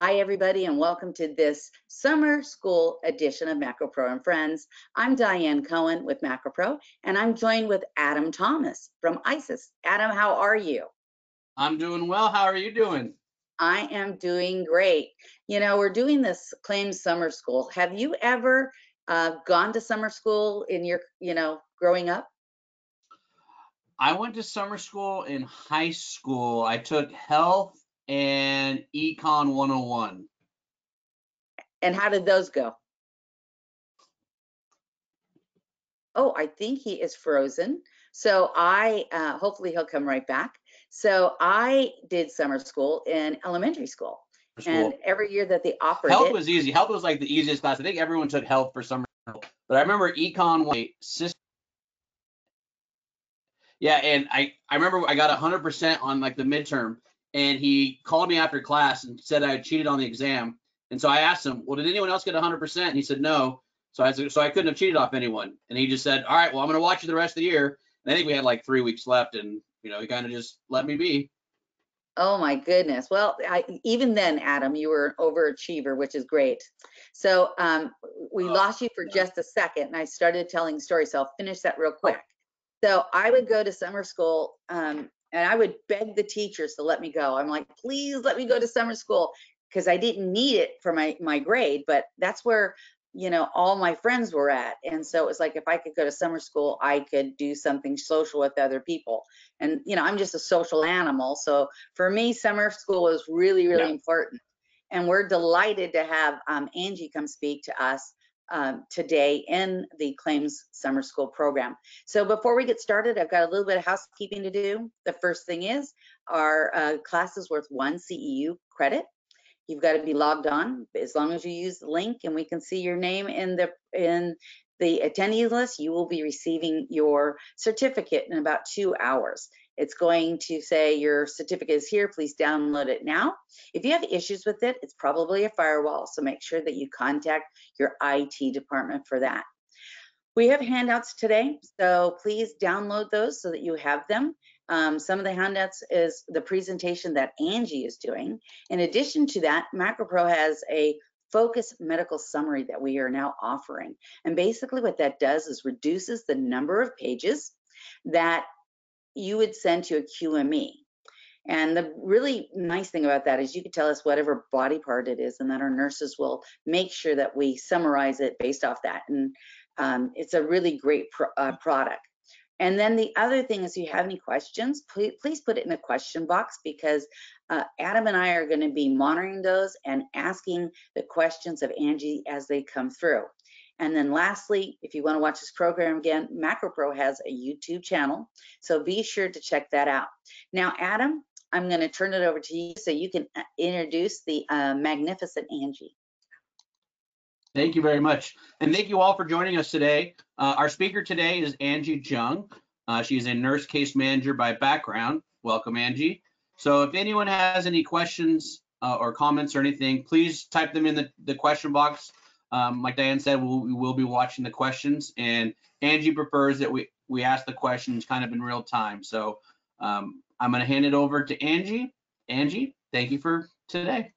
Hi, everybody, and welcome to this summer school edition of MacroPro and Friends. I'm Diane Cohen with MacroPro, and I'm joined with Adam Thomas from Isys. Adam, how are you? I'm doing well. How are you doing? I am doing great. You know, we're doing this claims summer school. Have you ever uh, gone to summer school in your, you know, growing up? I went to summer school in high school. I took health and Econ 101. And how did those go? Oh, I think he is frozen. So I, uh, hopefully he'll come right back. So I did summer school in elementary school. School. And every year that they offered Health it, was easy. Health was like the easiest class. I think everyone took health for summer. school. But I remember Econ a system. Yeah, and I I remember I got 100% on like the midterm, and he called me after class and said I had cheated on the exam. And so I asked him, well, did anyone else get 100%? And he said no. So I said, so I couldn't have cheated off anyone. And he just said, all right, well, I'm going to watch you the rest of the year. And I think we had like three weeks left, and you know, he kind of just let me be. Oh my goodness. Well, I, even then, Adam, you were an overachiever, which is great. So um, we Oh, lost you for yeah. just a second, and I started telling stories. So I'll finish that real quick. So I would go to summer school, um, and I would beg the teachers to let me go. I'm like, please let me go to summer school because I didn't need it for my my grade, but that's where you know all my friends were at, and so it was like if I could go to summer school, I could do something social with other people. And you know, I'm just a social animal, so for me, summer school is really, really Yeah. important. And we're delighted to have um, Angie come speak to us um, today in the Claims Summer School program. So before we get started, I've got a little bit of housekeeping to do. The first thing is our uh, class is worth one CEU credit. You've got to be logged on as long as you use the link and we can see your name in the in the attendee list, you will be receiving your certificate in about two hours. It's going to say your certificate is here, please download it now. If you have issues with it, it's probably a firewall, so make sure that you contact your IT department for that. We have handouts today, so please download those so that you have them. Um, some of the handouts is the presentation that Angie is doing. In addition to that, MacroPro has a focus medical summary that we are now offering. And basically what that does is reduces the number of pages that you would send to a QME. And the really nice thing about that is you can tell us whatever body part it is, and then our nurses will make sure that we summarize it based off that. And um, it's a really great pro uh, product. And then the other thing is, if you have any questions, please, please put it in the question box because uh, Adam and I are going to be monitoring those and asking the questions of Angie as they come through. And then lastly, if you want to watch this program again, MacroPro has a YouTube channel, so be sure to check that out. Now, Adam, I'm going to turn it over to you so you can uh, introduce the uh, magnificent Angie. Thank you very much. And thank you all for joining us today. Uh, our speaker today is Angie Jung. Uh, she's a nurse case manager by background. Welcome, Angie. So if anyone has any questions uh, or comments or anything, please type them in the, the question box. Um, like Diane said, we'll, we will be watching the questions and Angie prefers that we, we ask the questions kind of in real time. So um, I'm going to hand it over to Angie. Angie, thank you for today.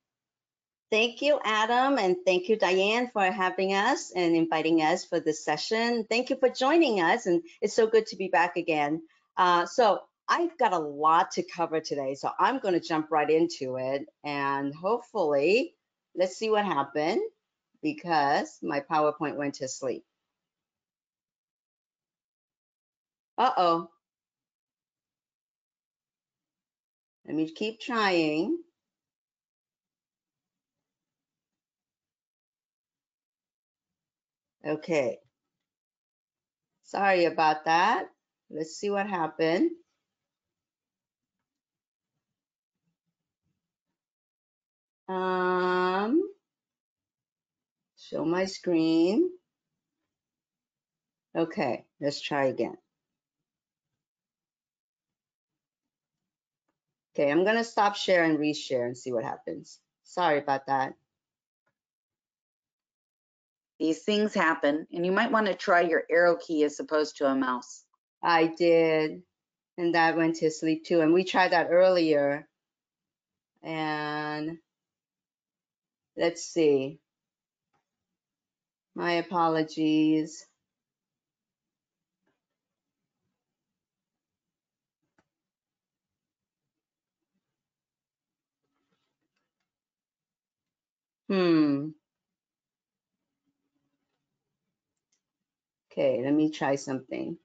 Thank you, Adam, and thank you, Diane, for having us and inviting us for this session. Thank you for joining us, and it's so good to be back again. Uh, so I've got a lot to cover today, so I'm going to jump right into it, and hopefully, let's see what happened because my PowerPoint went to sleep. Uh-oh. Let me keep trying. Okay. Sorry about that. Let's see what happened. Um, show my screen. Okay, let's try again. Okay, I'm gonna stop share and reshare and see what happens. Sorry about that. These things happen, and you might want to try your arrow key as opposed to a mouse. I did, and that went to sleep too. And we tried that earlier. And let's see. My apologies. Hmm. Okay, let me try something.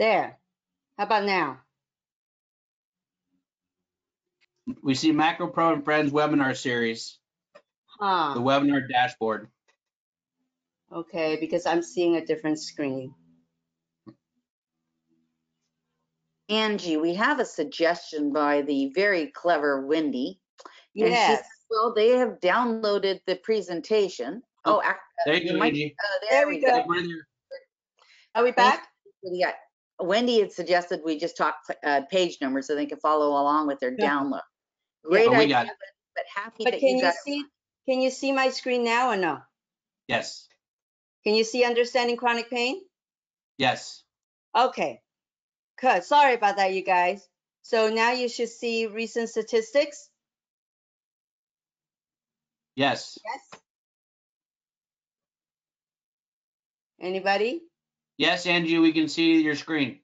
There. How about now? We see MacroPro and Friends webinar series, the webinar dashboard. Okay, because I'm seeing a different screen. Angie, we have a suggestion by the very clever Wendy. And she Yes. said, Well, they have downloaded the presentation. Oh, ac- There you You go, might- Angie. uh, There we go. Right there. Are we back? yeah. Wendy had suggested we just talk uh, page numbers so they can follow along with their Yeah. download. Great Oh, we idea, but but happy But that can you you got see, can you see my screen now or no? Yes, Can you see understanding chronic pain? yes. Okay, good. Sorry about that, you guys. So now you should see recent statistics. Yes, Yes. Anybody? Yes, Angie, we can see your screen.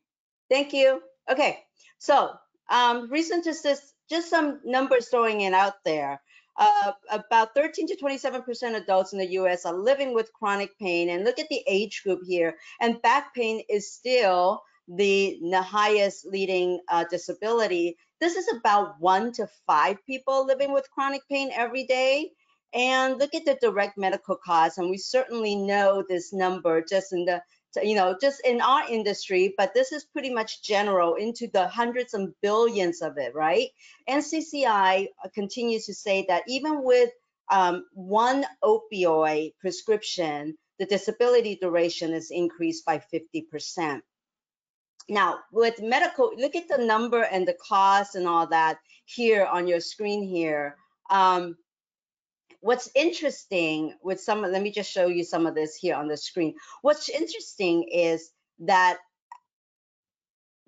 Thank you. Okay, so um, recent statistics, just some numbers throwing it out there. Uh, about 13 to 27% adults in the US are living with chronic pain. And look at the age group here. And back pain is still the, the highest leading uh, disability. This is about one to five people living with chronic pain every day. And look at the direct medical costs. And we certainly know this number just in the you know, just in our industry, but this is pretty much general into the hundreds and billions of it, right? NCCI continues to say that even with um, one opioid prescription, the disability duration is increased by 50%. Now, with medical, look at the number and the cost and all that here on your screen here. Um, what's interesting with some let me just show you some of this here on the screen. What's interesting is that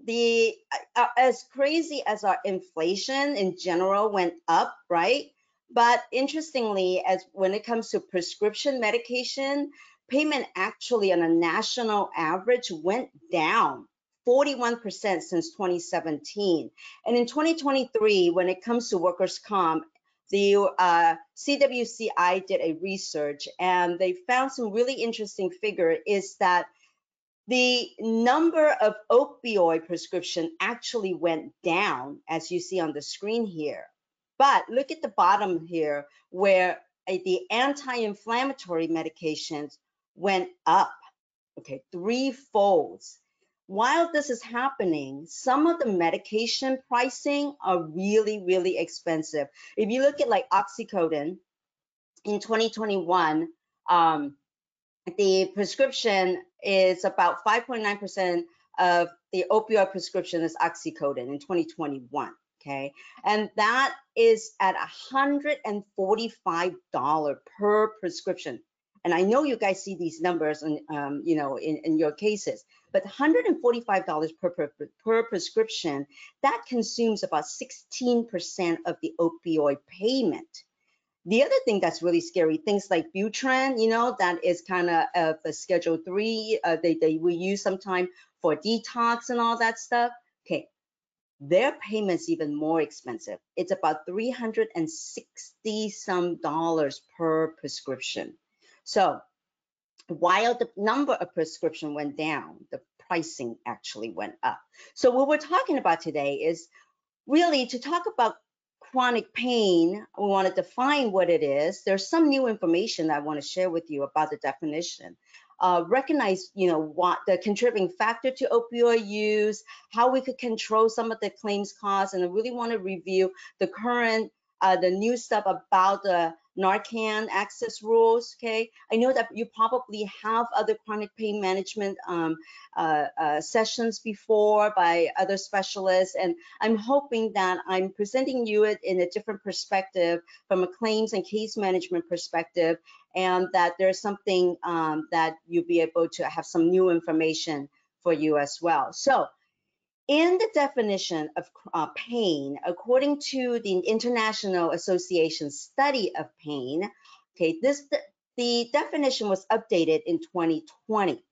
the uh, as crazy as our inflation in general went up right? But interestingly as when it comes to prescription medication payment actually on a national average went down 41% since 2017 and in 2023 when it comes to workers comp the uh, CWCI did a research and they found some really interesting figure is that the number of opioid prescription actually went down as you see on the screen here. But look at the bottom here where uh, the anti-inflammatory medications went up, okay, three folds while this is happening, some of the medication pricing are really, really expensive. If you look at like oxycodone in 2021, um, the prescription is about 5.9% of the opioid prescription is oxycodone in 2021. Okay, and that is at $145 per prescription. And I know you guys see these numbers, and um, you know, in, in your cases, but $145 per, per, per prescription, that consumes about 16% of the opioid payment. The other thing that's really scary, things like Butrans, you know, that is kind of a Schedule Three. Uh, they they we use sometime for detox and all that stuff. Okay, their payment's even more expensive. It's about 360 some dollars per prescription. So while the number of prescription went down, the pricing actually went up. So what we're talking about today is really to talk about chronic pain. We want to define what it is. There's some new information I want to share with you about the definition. Uh, recognize, you know, what the contributing factor to opioid use, how we could control some of the claims costs, and I really want to review the current, uh, the new stuff about the Narcan access rules, okay? I know that you probably have other chronic pain management um, uh, uh, sessions before by other specialists, and I'm hoping that I'm presenting you it in a different perspective from a claims and case management perspective, and that there's something um, that you'll be able to have some new information for you as well. So in the definition of uh, pain, according to the International Association Study of Pain, okay, this the definition was updated in 2020.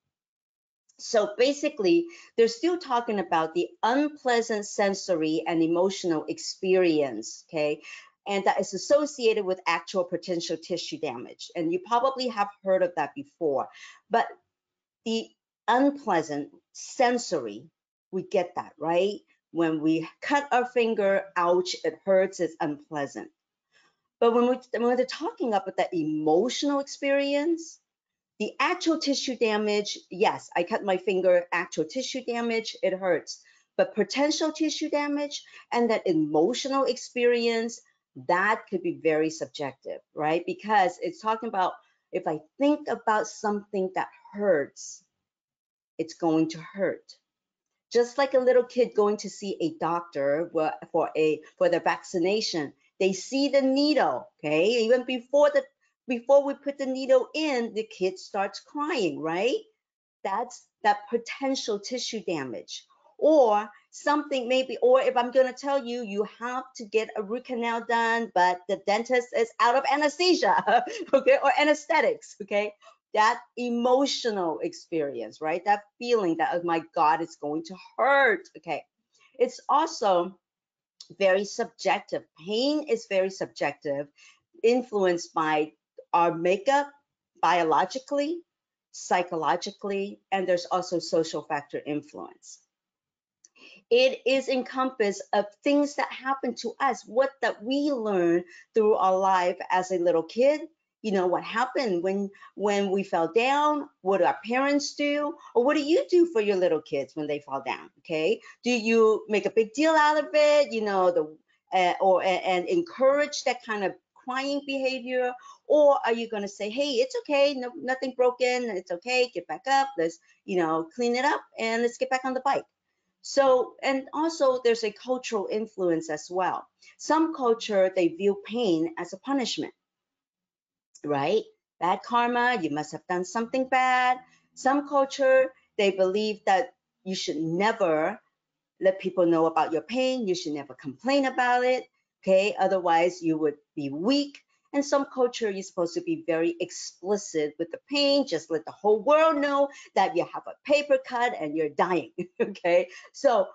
So basically, they're still talking about the unpleasant sensory and emotional experience, okay, and that is associated with actual potential tissue damage. And you probably have heard of that before, but the unpleasant sensory we get that, right? When we cut our finger, ouch, it hurts, it's unpleasant. But when, we, when they're talking about that emotional experience, the actual tissue damage, yes, I cut my finger, actual tissue damage, it hurts. But potential tissue damage and that emotional experience, that could be very subjective, right? Because it's talking about if I think about something that hurts, it's going to hurt just like a little kid going to see a doctor for a for the vaccination they see the needle okay? Even before the before we put the needle in the kid starts crying right? That's that potential tissue damage. Or something maybe or if i'm going to tell you you have to get a root canal done but the dentist is out of anesthesia okay? Or anesthetics okay that emotional experience, right? That feeling that, oh my God, it's going to hurt. Okay. It's also very subjective. Pain is very subjective, influenced by our makeup biologically, psychologically, and there's also social factor influence. It is encompassed of things that happen to us, what that we learn through our life as a little kid, you know what happened when when we fell down what do our parents do or what do you do for your little kids when they fall down okay? Do you make a big deal out of it you know the uh, or and encourage that kind of crying behavior? Or are you going to say hey it's okay no, nothing broken it's okay get back up let's you know clean it up and let's get back on the bike. So and also there's a cultural influence as well. Some culture they view pain as a punishment right? Bad karma, you must have done something bad. Some culture, they believe that you should never let people know about your pain. You should never complain about it. Okay, otherwise you would be weak. And some culture, you're supposed to be very explicit with the pain. Just let the whole world know that you have a paper cut and you're dying. okay, so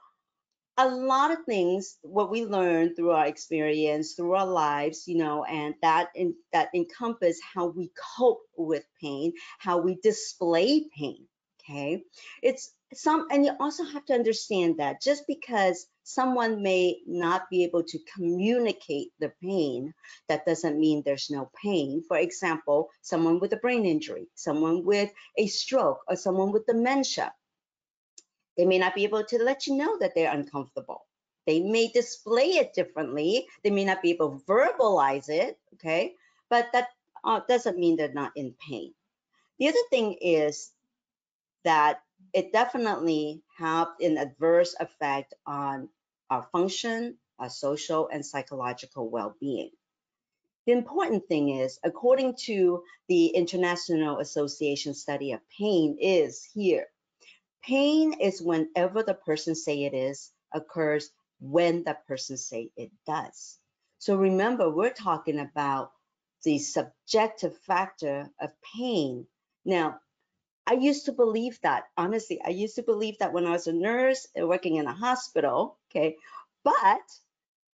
a lot of things what we learn through our experience through our lives you know and that in, that encompass how we cope with pain how we display pain okay? It's some and you also have to understand that just because someone may not be able to communicate the pain that doesn't mean there's no pain. For example someone with a brain injury someone with a stroke or someone with dementia they may not be able to let you know that they're uncomfortable. They may display it differently. They may not be able to verbalize it, okay? But that uh, doesn't mean they're not in pain. The other thing is that it definitely have an adverse effect on our function, our social and psychological well-being. The important thing is, according to the International Association study of pain is here, Pain is whenever the person say it is occurs when the person say it does. So remember, we're talking about the subjective factor of pain. Now, I used to believe that, honestly, I used to believe that when I was a nurse working in a hospital, okay, but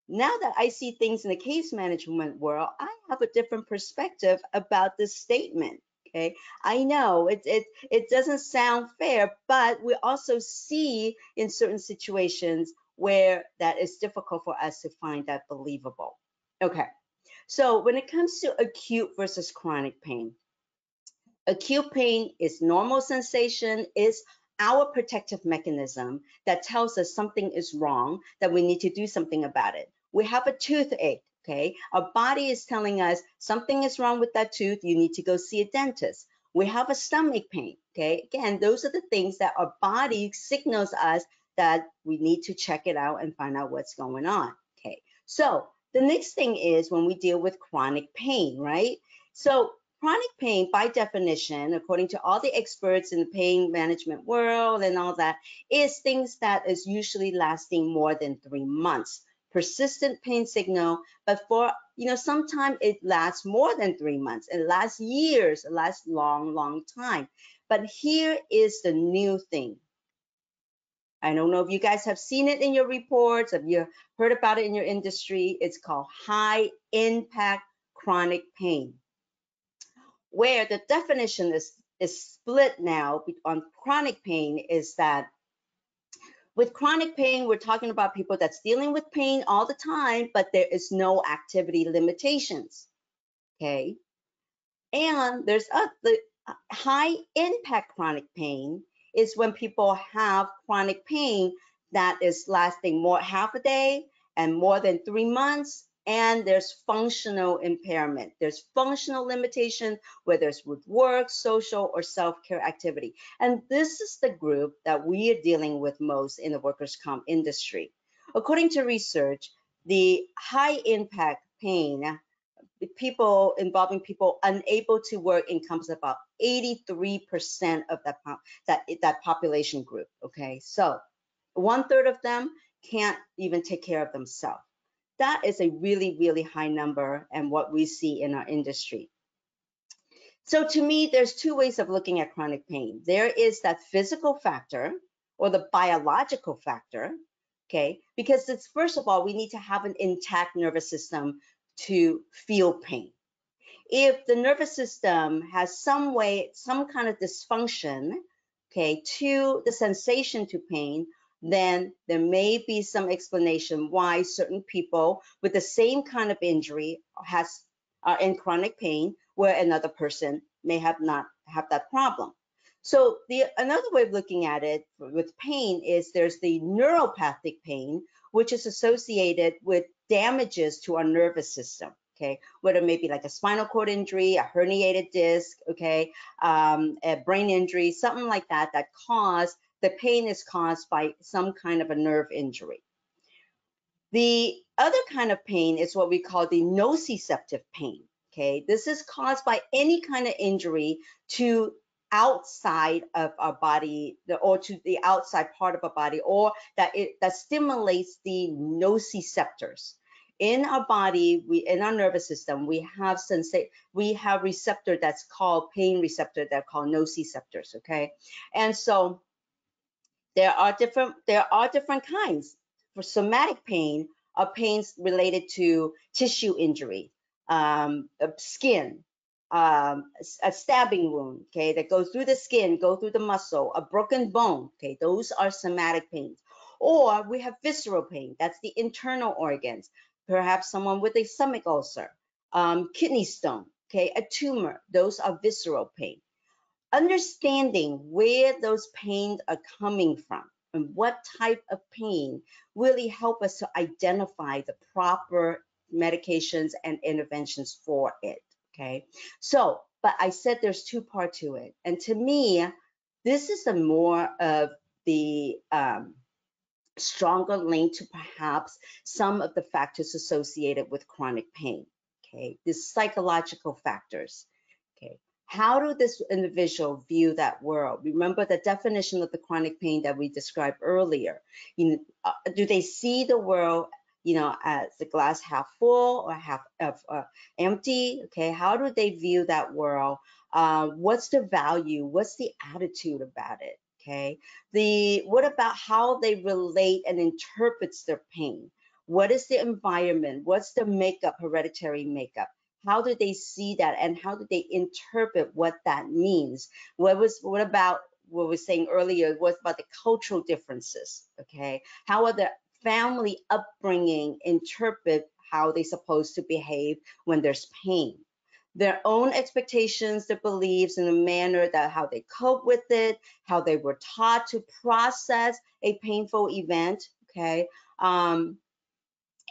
now that I see things in the case management world, I have a different perspective about this statement. Okay, I know it, it, it doesn't sound fair, but we also see in certain situations where that is difficult for us to find that believable. Okay, so when it comes to acute versus chronic pain, acute pain is normal sensation, is our protective mechanism that tells us something is wrong, that we need to do something about it. We have a toothache, Okay, our body is telling us something is wrong with that tooth. You need to go see a dentist. We have a stomach pain. Okay, again, those are the things that our body signals us that we need to check it out and find out what's going on. Okay, so the next thing is when we deal with chronic pain, right? So chronic pain, by definition, according to all the experts in the pain management world and all that, is things that is usually lasting more than three months. Persistent pain signal, but for, you know, sometimes it lasts more than three months. It lasts years, it lasts long, long time. But here is the new thing. I don't know if you guys have seen it in your reports, if you heard about it in your industry. It's called high impact chronic pain where the definition is, is split now on chronic pain is that with chronic pain, we're talking about people that's dealing with pain all the time, but there is no activity limitations. Okay. And there's a, the uh, high impact chronic pain is when people have chronic pain that is lasting more half a day and more than three months and there's functional impairment. There's functional limitation, whether it's with work, social, or self-care activity. And this is the group that we are dealing with most in the workers' comp industry. According to research, the high impact pain, people involving people unable to work encompass about 83% of that, that, that population group, okay? So one third of them can't even take care of themselves that is a really, really high number and what we see in our industry. So to me, there's two ways of looking at chronic pain. There is that physical factor or the biological factor, okay? Because it's first of all, we need to have an intact nervous system to feel pain. If the nervous system has some way, some kind of dysfunction, okay, to the sensation to pain, then there may be some explanation why certain people with the same kind of injury has are in chronic pain where another person may have not have that problem. So the another way of looking at it with pain is there's the neuropathic pain, which is associated with damages to our nervous system. Okay, whether it may be like a spinal cord injury, a herniated disc, okay, um, a brain injury, something like that that cause the pain is caused by some kind of a nerve injury. The other kind of pain is what we call the nociceptive pain. Okay, this is caused by any kind of injury to outside of our body or to the outside part of our body or that it that stimulates the nociceptors in our body we in our nervous system we have sensate we have receptor that's called pain receptor that are called nociceptors okay and so there are different there are different kinds. For somatic pain, are pains related to tissue injury, um, skin, um, a stabbing wound, okay, that goes through the skin, go through the muscle, a broken bone, okay, those are somatic pains. Or we have visceral pain, that's the internal organs, perhaps someone with a stomach ulcer, um, kidney stone, okay, a tumor, those are visceral pain understanding where those pains are coming from and what type of pain really help us to identify the proper medications and interventions for it okay? So but i said there's two part to it. And to me this is a more of the um, stronger link to perhaps some of the factors associated with chronic pain okay? The psychological factors how do this individual view that world? Remember the definition of the chronic pain that we described earlier. You know, uh, do they see the world, you know, as the glass half full or half uh, empty? Okay, how do they view that world? Uh, what's the value? What's the attitude about it? Okay, the what about how they relate and interprets their pain? What is the environment? What's the makeup, hereditary makeup? How do they see that and how do they interpret what that means? What was what about what we were saying earlier what about the cultural differences okay? How are the family upbringing interpret how they're supposed to behave when there's pain? Their own expectations their beliefs and the manner that how they cope with it how they were taught to process a painful event okay? Um,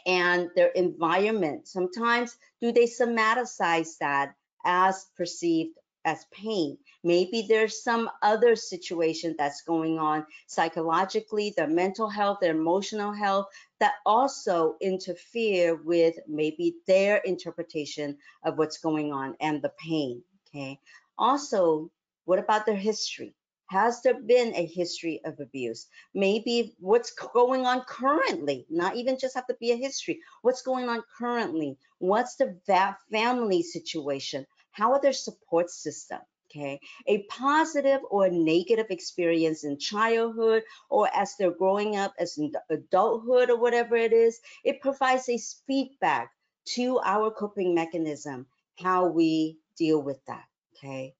and their environment. Sometimes do they somaticize that as perceived as pain? Maybe there's some other situation that's going on psychologically, their mental health, their emotional health that also interfere with maybe their interpretation of what's going on and the pain. Okay. Also, what about their history? Has there been a history of abuse? Maybe what's going on currently, not even just have to be a history. What's going on currently? What's the family situation? How are their support system? Okay, a positive or negative experience in childhood or as they're growing up as in adulthood or whatever it is, it provides a feedback to our coping mechanism, how we deal with that. Okay.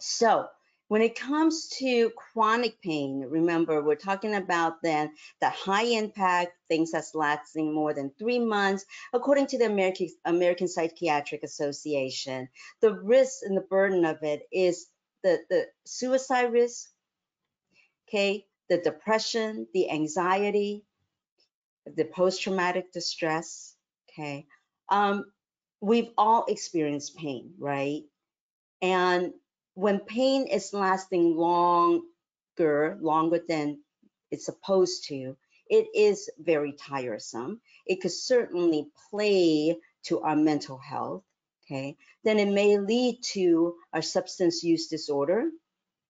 So when it comes to chronic pain, remember we're talking about then the high impact things that's lasting more than three months, according to the American, American Psychiatric Association. The risk and the burden of it is the, the suicide risk, okay, the depression, the anxiety, the post-traumatic distress, okay. Um, we've all experienced pain, right? And when pain is lasting longer, longer than it's supposed to, it is very tiresome. It could certainly play to our mental health, okay? Then it may lead to a substance use disorder,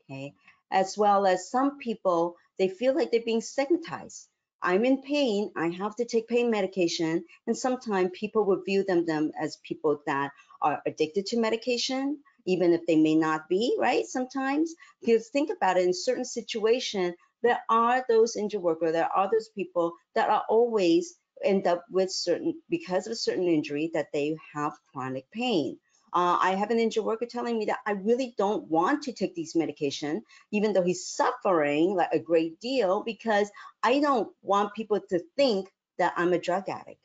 okay? As well as some people, they feel like they're being stigmatized. I'm in pain, I have to take pain medication, and sometimes people will view them, them as people that are addicted to medication, even if they may not be, right? Sometimes, because think about it, in certain situation, there are those injured workers, there are those people that are always end up with certain, because of a certain injury, that they have chronic pain. Uh, I have an injured worker telling me that I really don't want to take these medication, even though he's suffering like a great deal, because I don't want people to think that I'm a drug addict.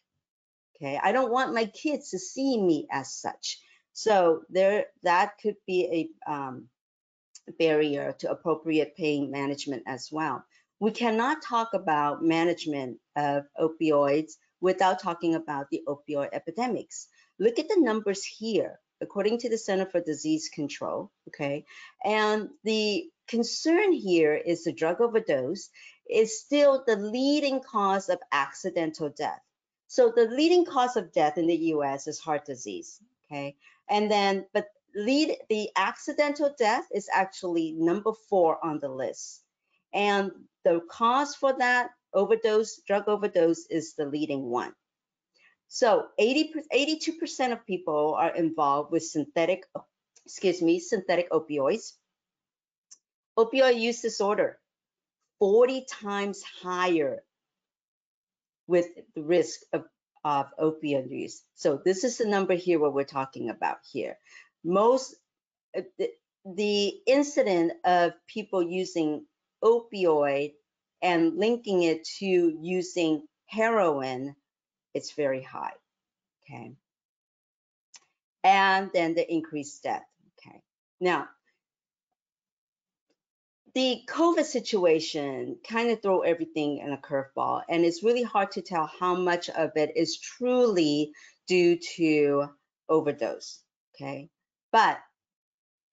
Okay, I don't want my kids to see me as such. So there, that could be a um, barrier to appropriate pain management as well. We cannot talk about management of opioids without talking about the opioid epidemics. Look at the numbers here, according to the Center for Disease Control, okay? And the concern here is the drug overdose is still the leading cause of accidental death. So the leading cause of death in the US is heart disease, okay? And then, but lead the accidental death is actually number four on the list. And the cause for that overdose, drug overdose is the leading one. So 80, 82% of people are involved with synthetic, excuse me, synthetic opioids. Opioid use disorder, 40 times higher with the risk of of opioid use. So this is the number here what we're talking about here. Most uh, the, the incident of people using opioid and linking it to using heroin, it's very high. Okay. And then the increased death. Okay. Now, the COVID situation kind of throw everything in a curveball, and it's really hard to tell how much of it is truly due to overdose. Okay, but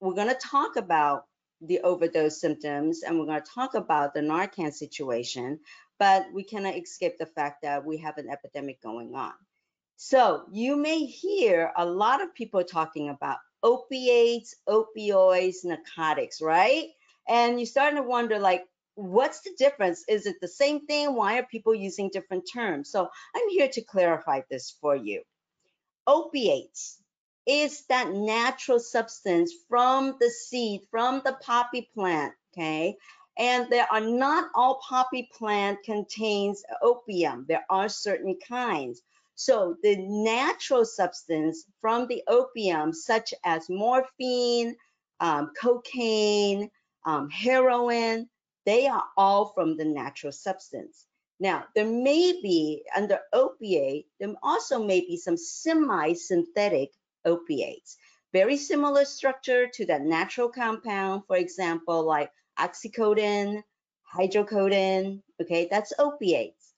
we're going to talk about the overdose symptoms, and we're going to talk about the Narcan situation, but we cannot escape the fact that we have an epidemic going on. So you may hear a lot of people talking about opiates, opioids, narcotics, right? And you're starting to wonder like what's the difference? Is it the same thing? Why are people using different terms? So i'm here to clarify this for you. Opiates is that natural substance from the seed from the poppy plant okay? And there are not all poppy plant contains opium. There are certain kinds. So the natural substance from the opium such as morphine um, cocaine um, heroin, they are all from the natural substance. Now, there may be under opiate, there also may be some semi-synthetic opiates. Very similar structure to that natural compound, for example, like oxycodone, hydrocodone, okay, that's opiates.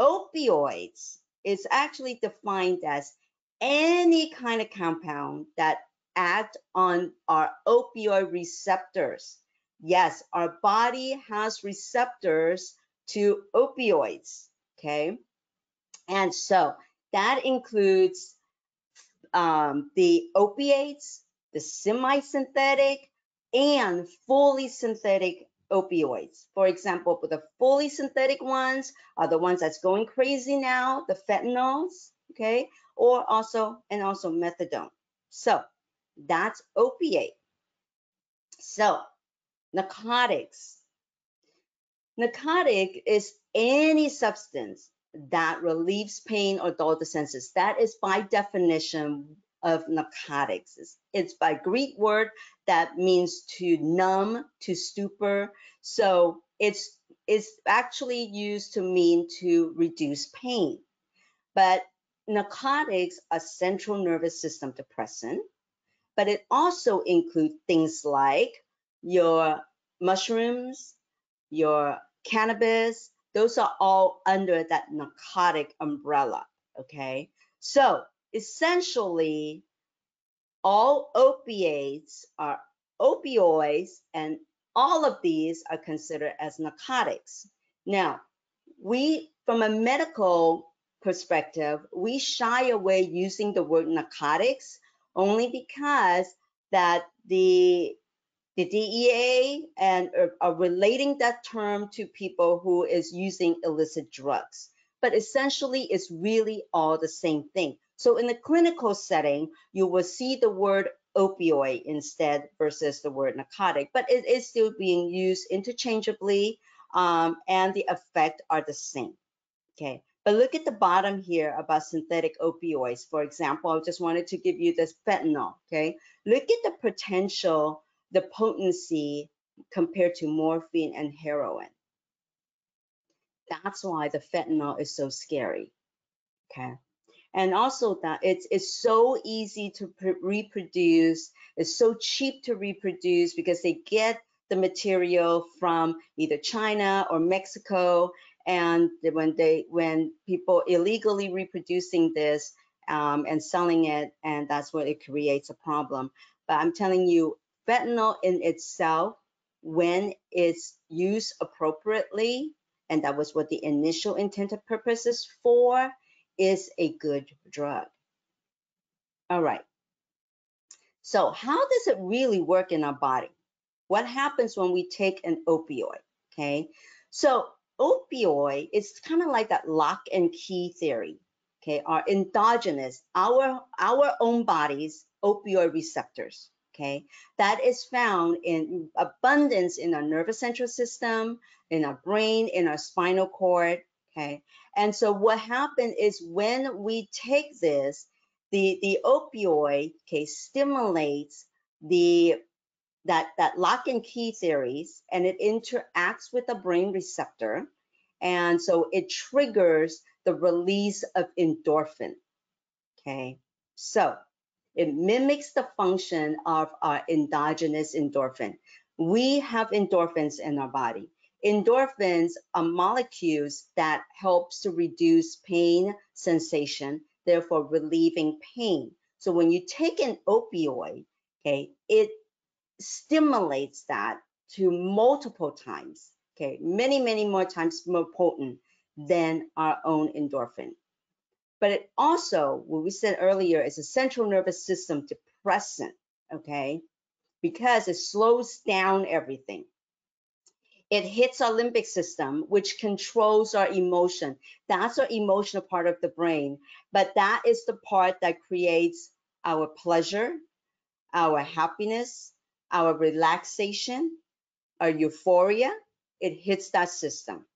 opioids is actually defined as any kind of compound that act on our opioid receptors. Yes, our body has receptors to opioids, okay? And so that includes um, the opiates, the semi-synthetic, and fully synthetic opioids. For example, the fully synthetic ones are the ones that's going crazy now, the fentanyls, okay, or also, and also methadone. So that's opiate. So narcotics. Narcotic is any substance that relieves pain or dull the senses. That is by definition of narcotics. It's, it's by Greek word that means to numb, to stupor. So it's it's actually used to mean to reduce pain. But narcotics are central nervous system depressant, but it also includes things like your mushrooms, your cannabis, those are all under that narcotic umbrella, okay? So essentially, all opiates are opioids and all of these are considered as narcotics. Now, we, from a medical perspective, we shy away using the word narcotics only because that the the DEA and are, are relating that term to people who is using illicit drugs. But essentially, it's really all the same thing. So in the clinical setting, you will see the word opioid instead versus the word narcotic, but it is still being used interchangeably um, and the effect are the same. Okay, but look at the bottom here about synthetic opioids. For example, I just wanted to give you this fentanyl. Okay, look at the potential the potency compared to morphine and heroin. That's why the fentanyl is so scary. Okay. And also that it's it's so easy to reproduce. It's so cheap to reproduce because they get the material from either China or Mexico. And when they when people illegally reproducing this um, and selling it, and that's what it creates a problem. But I'm telling you, fentanyl in itself, when it's used appropriately, and that was what the initial intended purpose is for, is a good drug. All right. So how does it really work in our body? What happens when we take an opioid? Okay. So opioid is kind of like that lock and key theory. Okay, our endogenous, our our own bodies opioid receptors okay? That is found in abundance in our nervous central system, in our brain, in our spinal cord, okay? And so what happened is when we take this, the, the opioid, okay, stimulates the that, that lock and key theories and it interacts with the brain receptor. And so it triggers the release of endorphin. Okay, so it mimics the function of our endogenous endorphin. We have endorphins in our body. Endorphins are molecules that helps to reduce pain sensation, therefore relieving pain. So when you take an opioid, okay, it stimulates that to multiple times, okay, many, many more times more potent than our own endorphin but it also, what we said earlier, is a central nervous system depressant, okay? Because it slows down everything. It hits our limbic system, which controls our emotion. That's our emotional part of the brain, but that is the part that creates our pleasure, our happiness, our relaxation, our euphoria. It hits that system.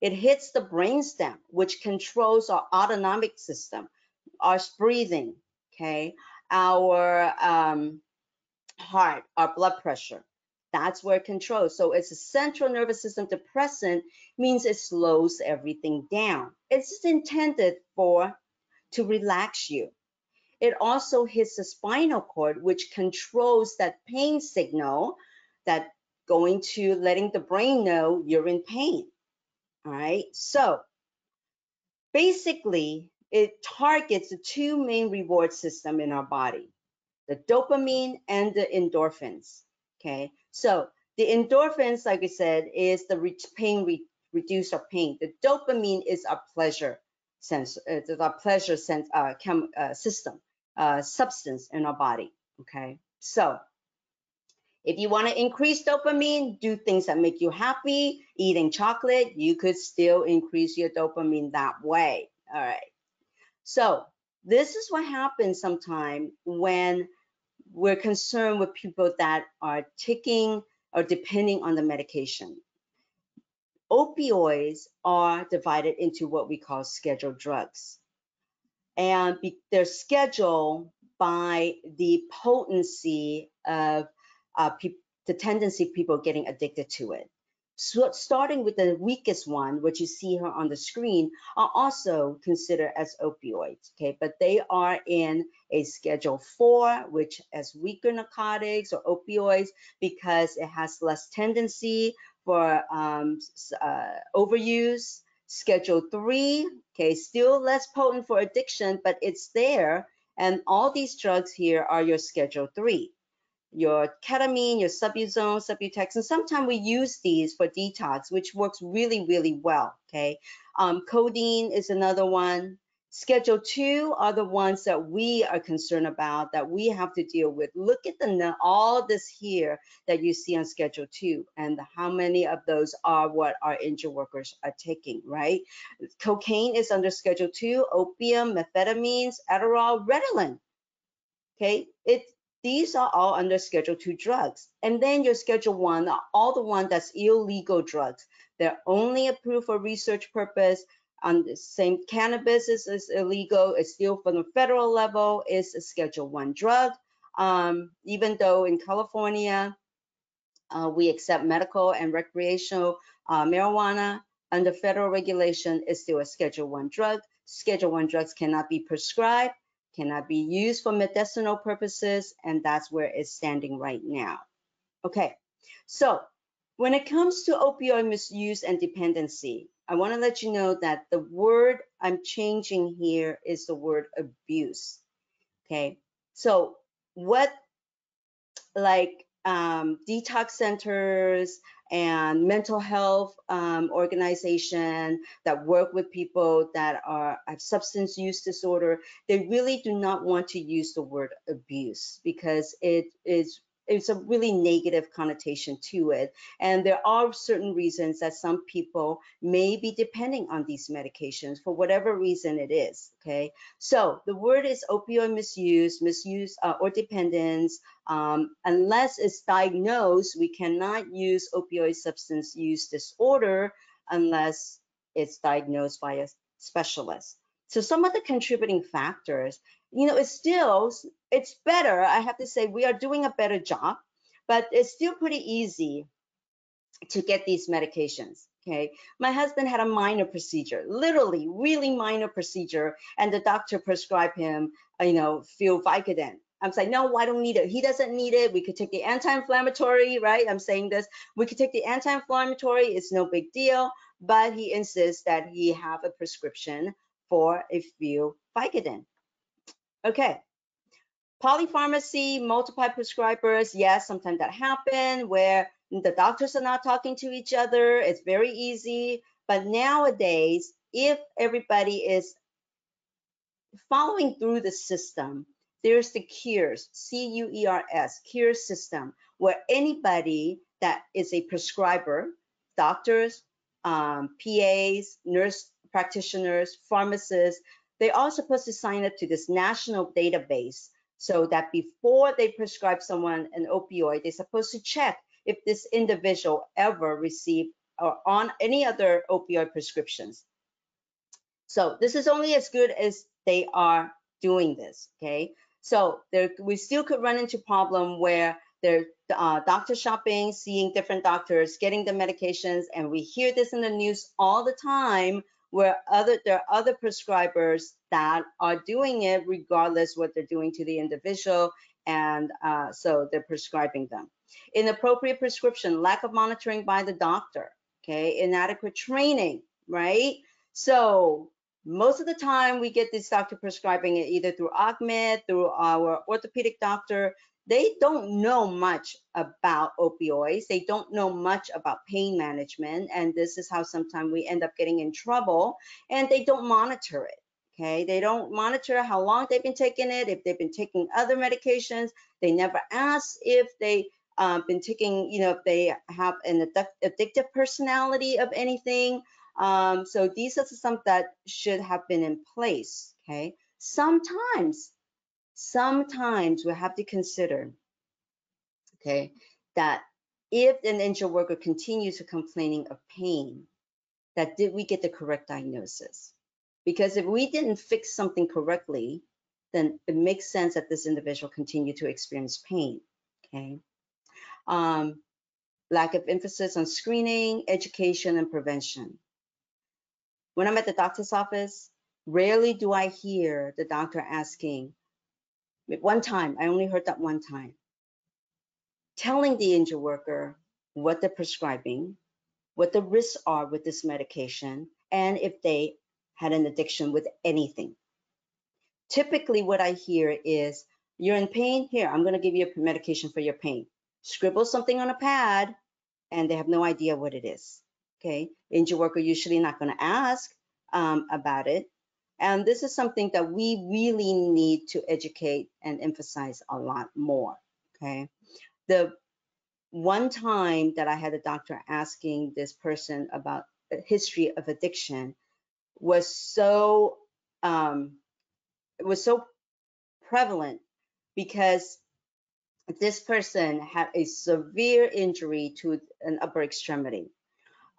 It hits the brainstem, which controls our autonomic system, our breathing, okay, our um, heart, our blood pressure. That's where it controls. So it's a central nervous system depressant, means it slows everything down. It's intended for to relax you. It also hits the spinal cord, which controls that pain signal that going to letting the brain know you're in pain. All right. So basically, it targets the two main reward system in our body, the dopamine and the endorphins. Okay, so the endorphins, like I said, is the re- pain re- reduce our pain. The dopamine is our pleasure sense, uh, the pleasure sense uh, chem, uh, system, uh, substance in our body. Okay, so if you want to increase dopamine, do things that make you happy. Eating chocolate, you could still increase your dopamine that way. All right. So this is what happens sometimes when we're concerned with people that are taking or depending on the medication. Opioids are divided into what we call scheduled drugs. And be, they're scheduled by the potency of uh, the tendency of people getting addicted to it. So starting with the weakest one, which you see here on the screen, are also considered as opioids, okay? But they are in a Schedule 4, which as weaker narcotics or opioids because it has less tendency for um, uh, overuse. Schedule 3, okay, still less potent for addiction, but it's there. And all these drugs here are your Schedule 3 your ketamine, your Suboxone, Subutex, and sometimes we use these for detox, which works really, really well, okay? Um, codeine is another one. Schedule two are the ones that we are concerned about that we have to deal with. Look at the all this here that you see on Schedule two and how many of those are what our injured workers are taking, right? Cocaine is under Schedule two, opium, methamphetamines, Adderall, Ritalin. Okay, it these are all under Schedule 2 drugs. And then your Schedule 1 are all the ones that's illegal drugs. They're only approved for research purpose. On the same cannabis is, is illegal. It's still from the federal level. It's a Schedule 1 drug. Um, even though in California, uh, we accept medical and recreational uh, marijuana under federal regulation, it's still a Schedule 1 drug. Schedule 1 drugs cannot be prescribed cannot be used for medicinal purposes, and that's where it's standing right now. Okay, so when it comes to opioid misuse and dependency, I want to let you know that the word I'm changing here is the word abuse. Okay, so what like um, detox centers and mental health um, organization that work with people that are have substance use disorder they really do not want to use the word abuse because it is it's a really negative connotation to it. And there are certain reasons that some people may be depending on these medications for whatever reason it is. Okay. So the word is opioid misuse, misuse uh, or dependence. Um, unless it's diagnosed, we cannot use opioid substance use disorder unless it's diagnosed by a specialist. So some of the contributing factors you know, it's still, it's better. I have to say we are doing a better job, but it's still pretty easy to get these medications. Okay, my husband had a minor procedure, literally really minor procedure, and the doctor prescribed him, you know, Vicodin. I'm saying, no, I don't need it. He doesn't need it. We could take the anti-inflammatory, right? I'm saying this. We could take the anti-inflammatory. It's no big deal. But he insists that he have a prescription for a few Vicodin. Okay. Polypharmacy, multiple prescribers, yes, sometimes that happen where the doctors are not talking to each other. It's very easy. But nowadays, if everybody is following through the system, there's the CURES, C-U-E-R-S, CURES system, where anybody that is a prescriber, doctors, um, PAs, nurse practitioners, pharmacists, they are supposed to sign up to this national database so that before they prescribe someone an opioid, they're supposed to check if this individual ever received or on any other opioid prescriptions. So this is only as good as they are doing this, okay? So there, we still could run into problem where they're uh, doctor shopping, seeing different doctors, getting the medications, and we hear this in the news all the time where other there are other prescribers that are doing it regardless what they're doing to the individual and uh, so they're prescribing them inappropriate prescription lack of monitoring by the doctor okay inadequate training right so most of the time we get this doctor prescribing it either through Ahmed, through our orthopedic doctor. They don't know much about opioids. They don't know much about pain management. And this is how sometimes we end up getting in trouble and they don't monitor it. Okay, they don't monitor how long they've been taking it, if they've been taking other medications. They never ask if they uh, been taking, you know, if they have an addictive personality of anything. Um, so these are some that should have been in place, okay? Sometimes, sometimes we have to consider, okay, that if an injured worker continues to complaining of pain, that did we get the correct diagnosis? Because if we didn't fix something correctly, then it makes sense that this individual continue to experience pain, okay? Um, lack of emphasis on screening, education, and prevention. When I'm at the doctor's office, rarely do I hear the doctor asking, one time, I only heard that one time, telling the injured worker what they're prescribing, what the risks are with this medication, and if they had an addiction with anything. Typically, what I hear is, you're in pain, here, I'm gonna give you a medication for your pain. Scribble something on a pad, and they have no idea what it is okay? Injured worker usually not gonna ask um, about it. And this is something that we really need to educate and emphasize a lot more, okay? The one time that I had a doctor asking this person about the history of addiction was so, um, it was so prevalent because this person had a severe injury to an upper extremity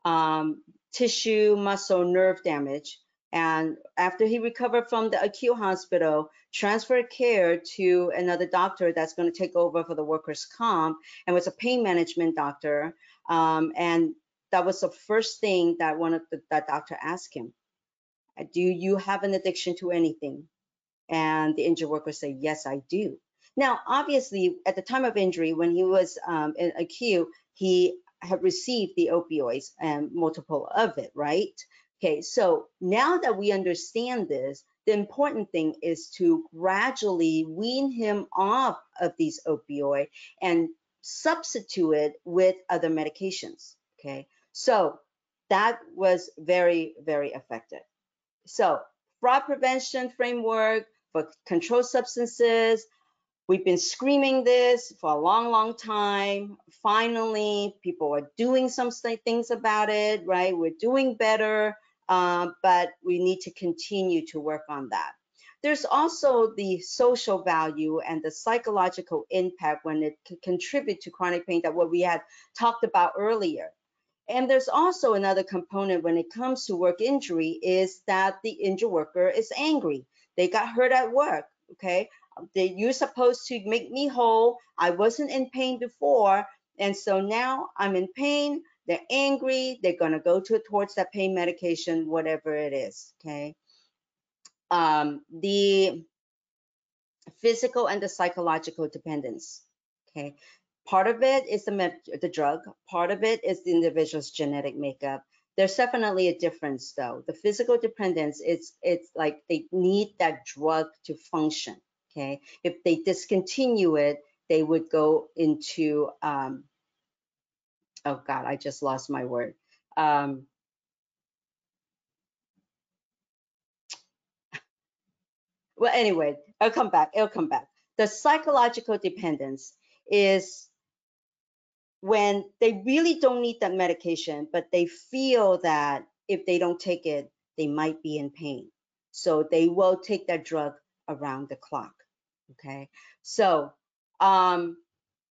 um, tissue, muscle, nerve damage. And after he recovered from the acute hospital, transferred care to another doctor that's going to take over for the workers' comp and was a pain management doctor. Um, and that was the first thing that one of the, that doctor asked him. Do you have an addiction to anything? And the injured worker said, yes, I do. Now, obviously, at the time of injury, when he was um, in acute, he had received the opioids and multiple of it, right? Okay, so now that we understand this, the important thing is to gradually wean him off of these opioid and substitute it with other medications. Okay, so that was very, very effective. So fraud prevention framework for controlled substances, We've been screaming this for a long, long time. Finally, people are doing some things about it, right? We're doing better, uh, but we need to continue to work on that. There's also the social value and the psychological impact when it can contribute to chronic pain that what we had talked about earlier. And there's also another component when it comes to work injury is that the injured worker is angry. They got hurt at work, okay? they, you're supposed to make me whole. I wasn't in pain before. And so now I'm in pain. They're angry. They're to go to towards that pain medication, whatever it is. Okay. Um, the physical and the psychological dependence. Okay. Part of it is the, the drug. Part of it is the individual's genetic makeup. There's definitely a difference though. The physical dependence, it's it's like they need that drug to function okay? If they discontinue it, they would go into, um, oh God, I just lost my word. Um, well, anyway, I'll come back, it'll come back. The psychological dependence is when they really don't need that medication, but they feel that if they don't take it, they might be in pain. So they will take that drug around the clock. Okay, so um,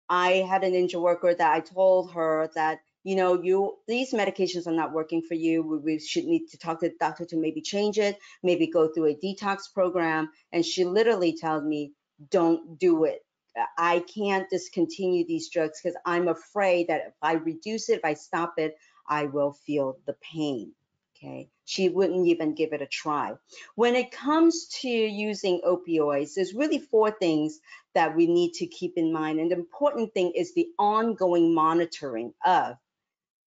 I had an injured worker that I told her that you know you these medications are not working for you. We, we should need to talk to the doctor to maybe change it, maybe go through a detox program. And she literally tells me, don't do it. I can't discontinue these drugs because I'm afraid that if I reduce it, if I stop it, I will feel the pain okay? She wouldn't even give it a try. When it comes to using opioids, there's really four things that we need to keep in mind. And the important thing is the ongoing monitoring of,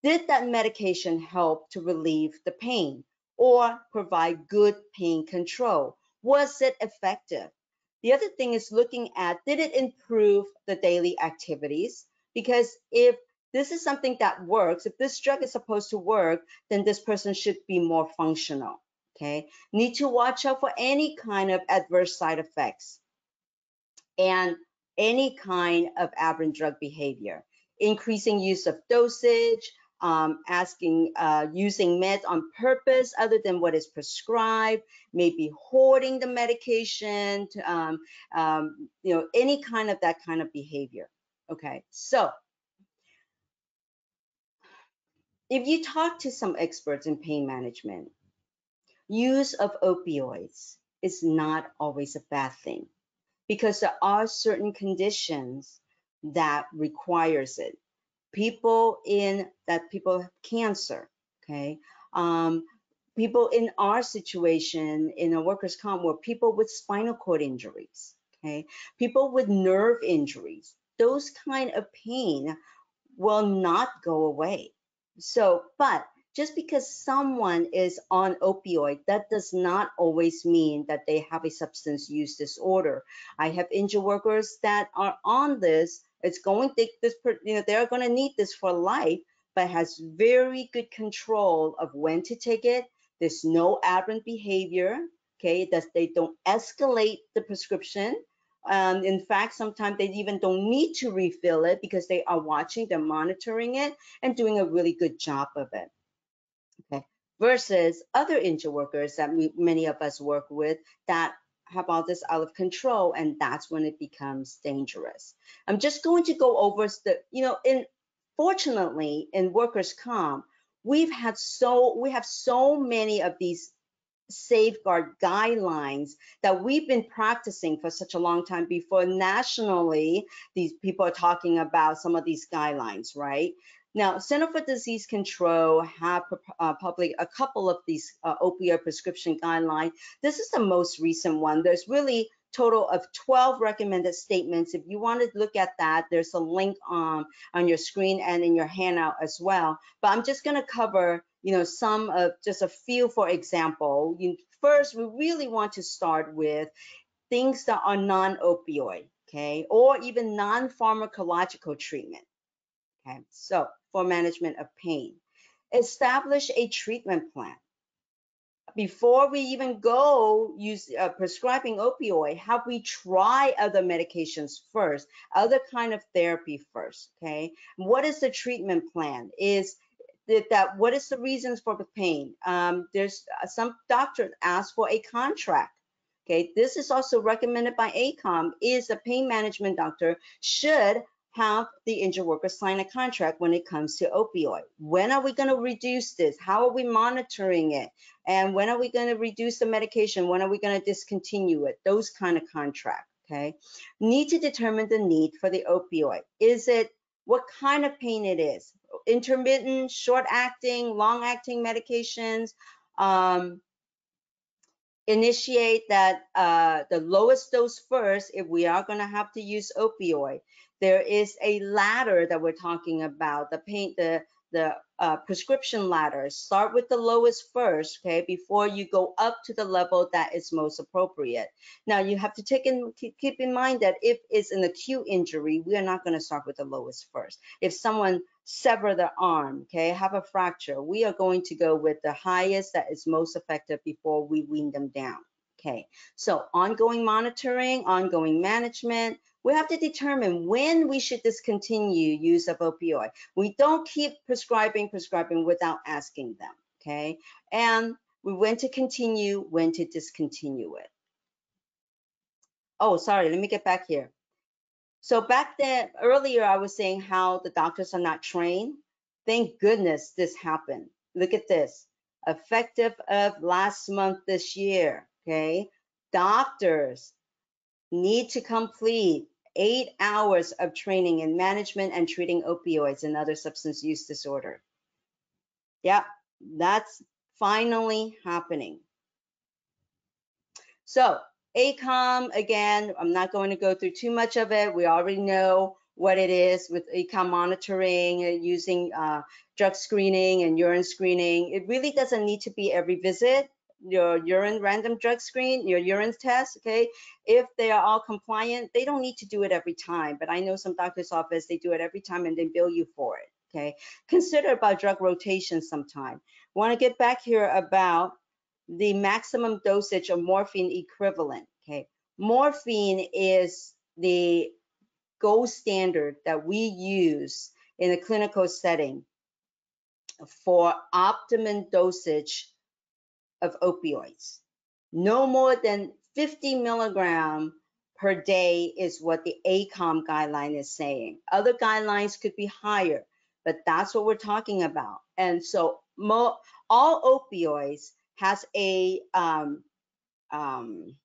did that medication help to relieve the pain? or provide good pain control? Was it effective? The other thing is looking at did it improve the daily activities? Because if this is something that works, if this drug is supposed to work, then this person should be more functional. Okay, need to watch out for any kind of adverse side effects and any kind of aberrant drug behavior, increasing use of dosage, um, asking uh, using meds on purpose other than what is prescribed, maybe hoarding the medication, to, um, um, you know, any kind of that kind of behavior. Okay, so if you talk to some experts in pain management, use of opioids is not always a bad thing because there are certain conditions that requires it people in that people have cancer, okay? Um, people in our situation in a workers' comp were people with spinal cord injuries, okay? People with nerve injuries, those kind of pain will not go away. So, but just because someone is on opioid, that does not always mean that they have a substance use disorder. I have injured workers that are on this it's going to take this, you know, they're going to need this for life, but has very good control of when to take it. There's no aberrant behavior, okay, that they don't escalate the prescription. Um, in fact, sometimes they even don't need to refill it because they are watching, they're monitoring it and doing a really good job of it. Okay, versus other injured workers that we, many of us work with that have all this out of control and that's when it becomes dangerous i'm just going to go over the you know in fortunately in workers comp we've had so we have so many of these safeguard guidelines that we've been practicing for such a long time before nationally these people are talking about some of these guidelines right now, Center for Disease Control have uh, published a couple of these uh, opioid prescription guidelines. This is the most recent one. There's really total of 12 recommended statements. If you want to look at that, there's a link on, on your screen and in your handout as well. But I'm just going to cover, you know, some of just a few, for example. You, first, we really want to start with things that are non-opioid, okay, or even non-pharmacological treatment. Okay, so for management of pain. Establish a treatment plan. Before we even go use uh, prescribing opioid, have we try other medications first, other kind of therapy first, okay? What is the treatment plan? Is that what is the reasons for the pain? Um, there's uh, some doctors ask for a contract. Okay, this is also recommended by ACOEM. Is a pain management doctor should have the injured worker sign a contract when it comes to opioid. When are we going to reduce this? How are we monitoring it? And when are we going to reduce the medication? When are we going to discontinue it? Those kind of contract, okay? Need to determine the need for the opioid. Is it what kind of pain it is? Intermittent, short acting, long acting medications, um, initiate that uh, the lowest dose first if we are going to have to use opioid there is a ladder that we're talking about, the paint, the the uh, prescription ladder. Start with the lowest first, okay, before you go up to the level that is most appropriate. Now you have to take in keep in mind that if it's an acute injury, we are not going to start with the lowest first. If someone sever the arm, okay, have a fracture, we are going to go with the highest that is most effective before we wean them down. Okay, so ongoing monitoring, ongoing management, we have to determine when we should discontinue use of opioid. We don't keep prescribing, prescribing without asking them, okay? And we when to continue, when to discontinue it. Oh, sorry, let me get back here. So back then, earlier I was saying how the doctors are not trained. Thank goodness this happened. Look at this, effective of last month this year, okay? Doctors need to complete eight hours of training in management and treating opioids and other substance use disorder. Yeah, that's finally happening. So ACOEM, again, I'm not going to go through too much of it. We already know what it is with ECOM monitoring, uh, using uh, drug screening and urine screening. It really doesn't need to be every visit. Your urine random drug screen, your urine test, okay? If they are all compliant, they don't need to do it every time. But I know some doctor's office, they do it every time and they bill you for it, okay? Consider about drug rotation sometime. Want to get back here about the maximum dosage of morphine equivalent, okay? Morphine is the gold standard that we use in a clinical setting for optimum dosage of opioids. No more than 50 milligram per day is what the ACOEM guideline is saying. Other guidelines could be higher, but that's what we're talking about. And so all opioids has a um, um,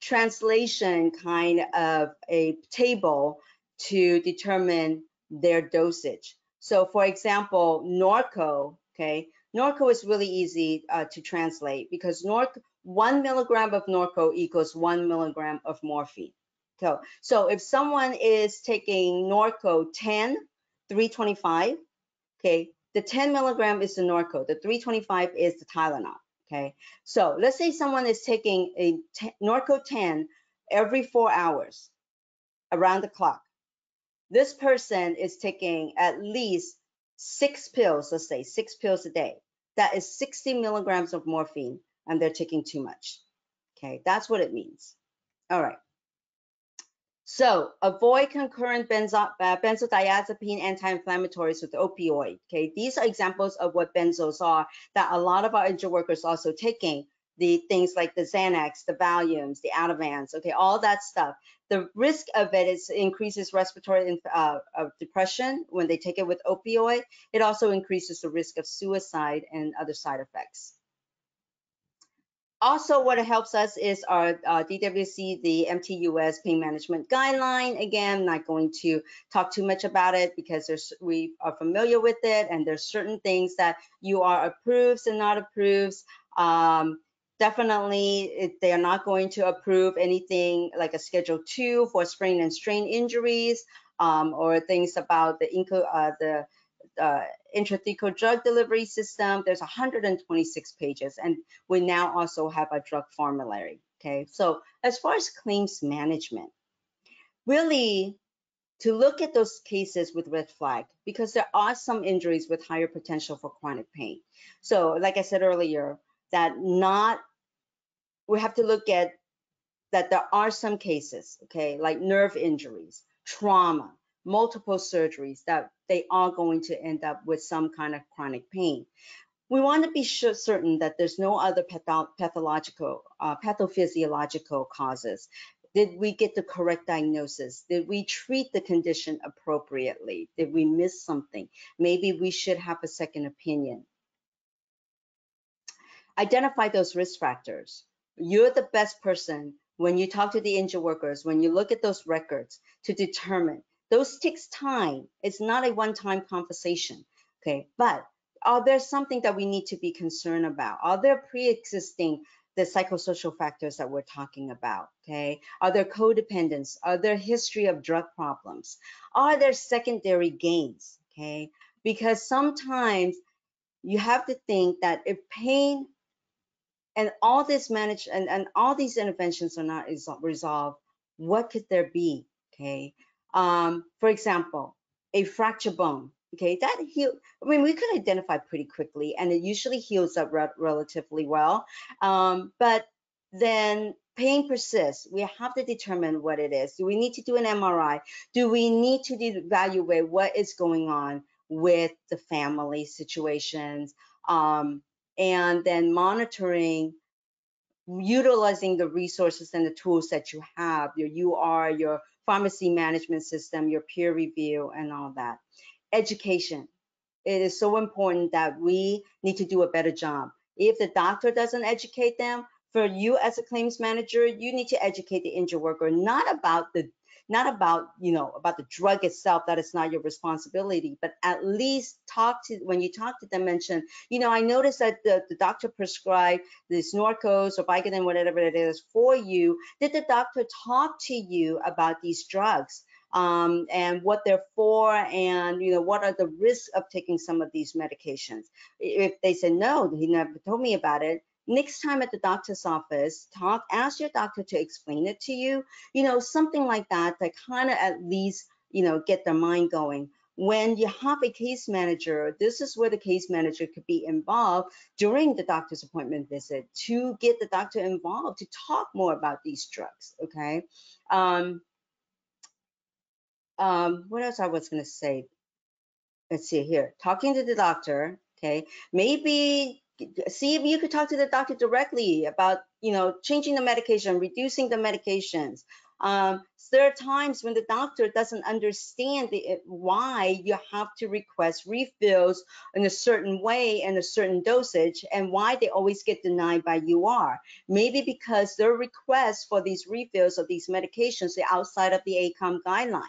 translation kind of a table to determine their dosage. So for example, Norco, okay, Norco is really easy uh, to translate because Norco, one milligram of Norco equals one milligram of morphine. So, so if someone is taking Norco 10, 325, okay, the 10 milligram is the Norco, the 325 is the Tylenol. Okay, so let's say someone is taking a Norco 10 every four hours around the clock. This person is taking at least six pills, let's say six pills a day. That is 60 milligrams of morphine, and they're taking too much. Okay, that's what it means. All right. So avoid concurrent benzo, uh, benzodiazepine anti-inflammatories with opioid. Okay, these are examples of what benzos are that a lot of our injured workers also taking. The things like the Xanax, the Valiums, the Ativan's, okay, all that stuff. The risk of it is increases respiratory uh, depression when they take it with opioid. It also increases the risk of suicide and other side effects also what helps us is our uh, DWC, the MTUS pain management guideline. Again, not going to talk too much about it because there's, we are familiar with it and there's certain things that you are approves and not approves. Um, definitely, it, they are not going to approve anything like a Schedule 2 for sprain and strain injuries um, or things about the, uh, the uh, intrathecal drug delivery system. There's 126 pages, and we now also have a drug formulary. Okay, so as far as claims management, really to look at those cases with red flag because there are some injuries with higher potential for chronic pain. So, like I said earlier, that not we have to look at that there are some cases, okay, like nerve injuries, trauma, multiple surgeries that they are going to end up with some kind of chronic pain. We want to be sure, certain that there's no other patho pathological, uh, pathophysiological causes. Did we get the correct diagnosis? Did we treat the condition appropriately? Did we miss something? Maybe we should have a second opinion. Identify those risk factors. You're the best person when you talk to the injured workers, when you look at those records to determine those takes time. It's not a one-time conversation, okay? But are there something that we need to be concerned about? Are there pre-existing the psychosocial factors that we're talking about, okay? Are there codependence? Are there history of drug problems? Are there secondary gains, okay? Because sometimes you have to think that if pain and all this managed and, and all these interventions are not resolved, what could there be, okay? Um, for example, a fracture bone, okay, that heal. I mean, we could identify pretty quickly, and it usually heals up re relatively well. Um, but then pain persists. We have to determine what it is. Do we need to do an MRI? Do we need to evaluate what is going on with the family situations? Um, and then monitoring utilizing the resources and the tools that you have, your UR, your pharmacy management system, your peer review, and all that. Education. It is so important that we need to do a better job. If the doctor doesn't educate them, for you as a claims manager, you need to educate the injured worker not about the not about you know about the drug itself that is not your responsibility but at least talk to when you talk to them mention you know i noticed that the, the doctor prescribed this norcos or vicodin whatever it is for you. Did the doctor talk to you about these drugs um, and what they're for and you know what are the risks of taking some of these medications? If they say no he never told me about it next time at the doctor's office talk ask your doctor to explain it to you you know something like that to kind of at least you know get their mind going when you have a case manager, this is where the case manager could be involved during the doctor's appointment visit to get the doctor involved to talk more about these drugs, okay? Um, um, what else I was gonna say? Let's see here, talking to the doctor, okay? Maybe see if you could talk to the doctor directly about, you know, changing the medication, reducing the medications, um, there are times when the doctor doesn't understand the, why you have to request refills in a certain way and a certain dosage and why they always get denied by UR. Maybe because their requests for these refills of these medications are outside of the ACOEM guideline.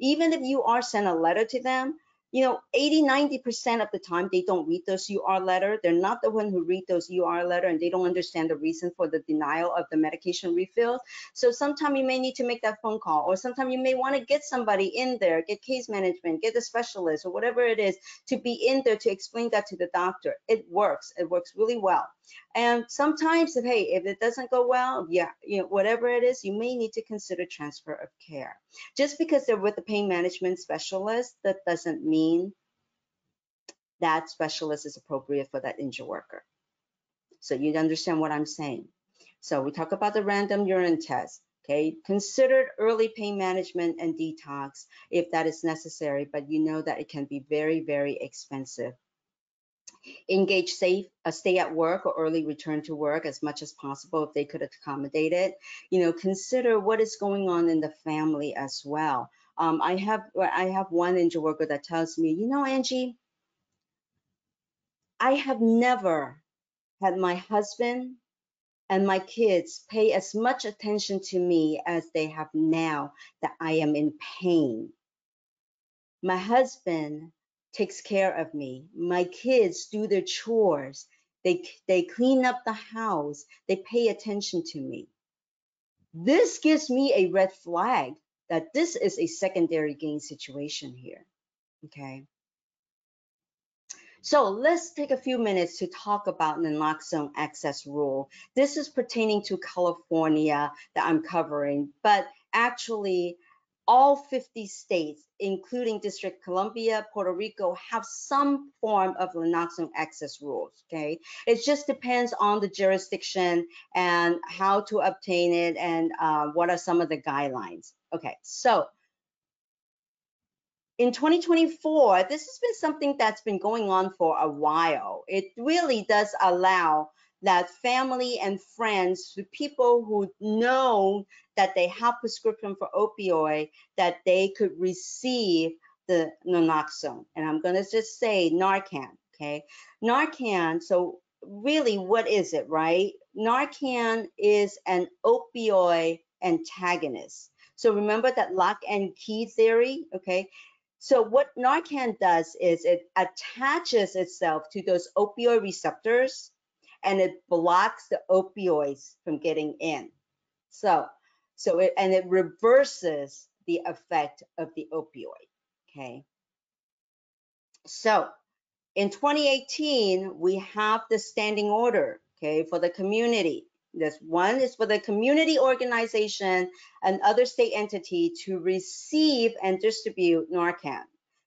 Even if you are sent a letter to them, you know, 80, 90% of the time they don't read those UR letter. They're not the one who read those UR letter and they don't understand the reason for the denial of the medication refill. So sometimes you may need to make that phone call or sometimes you may want to get somebody in there, get case management, get a specialist or whatever it is to be in there to explain that to the doctor. It works. It works really well. And sometimes if, hey, if it doesn't go well, yeah, you know, whatever it is, you may need to consider transfer of care. Just because they're with a pain management specialist, that doesn't mean that specialist is appropriate for that injured worker. So you understand what I'm saying. So we talk about the random urine test. Okay, considered early pain management and detox if that is necessary, but you know that it can be very, very expensive engage safe, uh, stay at work or early return to work as much as possible if they could accommodate it. You know, consider what is going on in the family as well. Um, I have I have one injured worker that tells me, you know, Angie, I have never had my husband and my kids pay as much attention to me as they have now that I am in pain. My husband takes care of me. My kids do their chores. They, they clean up the house. They pay attention to me. This gives me a red flag that this is a secondary gain situation here. Okay. So let's take a few minutes to talk about the naloxone access rule. This is pertaining to California that I'm covering, but actually all 50 states, including District Columbia, Puerto Rico, have some form of naloxone access rules, okay? It just depends on the jurisdiction and how to obtain it and uh, what are some of the guidelines. Okay, so in 2024, this has been something that's been going on for a while. It really does allow that family and friends, the people who know that they have prescription for opioid, that they could receive the naloxone. And I'm going to just say Narcan, okay? Narcan, so really what is it, right? Narcan is an opioid antagonist. So remember that lock and key theory, okay? So what Narcan does is it attaches itself to those opioid receptors and it blocks the opioids from getting in. So, so it, and it reverses the effect of the opioid, okay? So in 2018, we have the standing order, okay, for the community. This one is for the community organization and other state entity to receive and distribute Narcan.